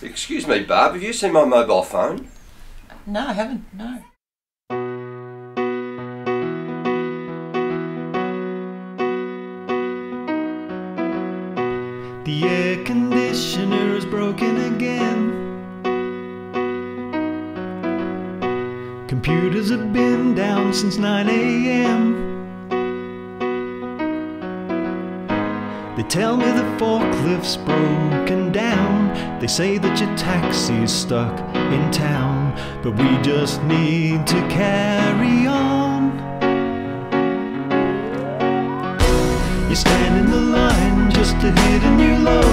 Excuse me, Barb, have you seen my mobile phone? No, I haven't. No. The air conditioner is broken again. Computers have been down since 9 a.m. They tell me the forklift's broken down. They say that your taxi's stuck in town. But we just need to carry on. You stand in the line just to hit a new low.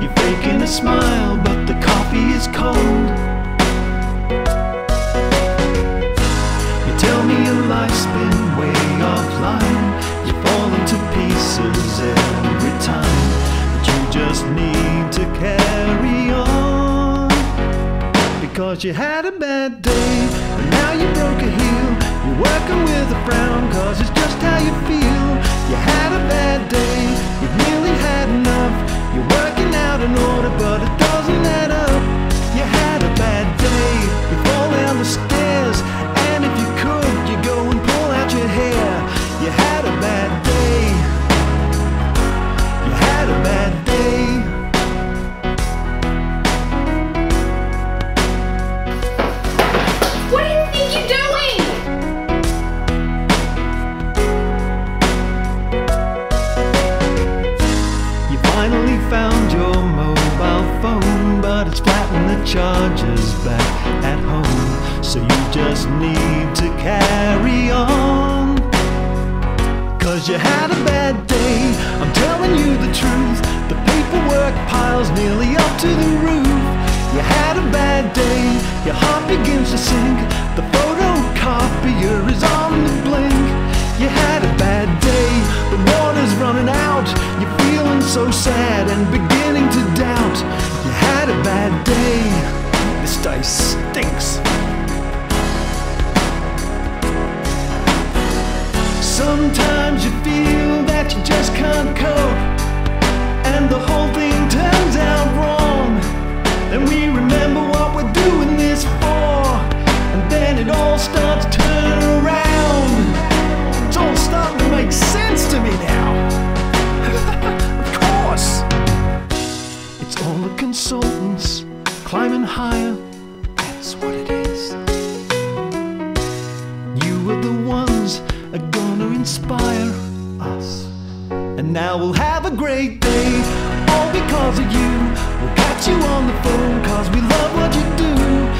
You're faking a smile, but the coffee is cold. Just need to carry on. Because you had a bad day, but now you broke a heel. You're working with a frown, cause it's just how you feel. You had a bad day, charger's back at home. So you just need to carry on. Cause you had a bad day, I'm telling you the truth. The paperwork piles nearly up to the roof. You had a bad day, your heart begins to sink. The photocopier is on the blink. You had a bad day, the water's running out. You're feeling so sad and beginning to doubt. Had a bad day, this dice stinks. Sometimes you feel that you just can't cope, and the whole thing turns out wrong. Then we remember what we're doing this for, and then it all starts turning climbing higher. That's what it is. You were the ones are gonna inspire us. And now we'll have a great day, all because of you. We'll catch you on the phone, cause we love what you do.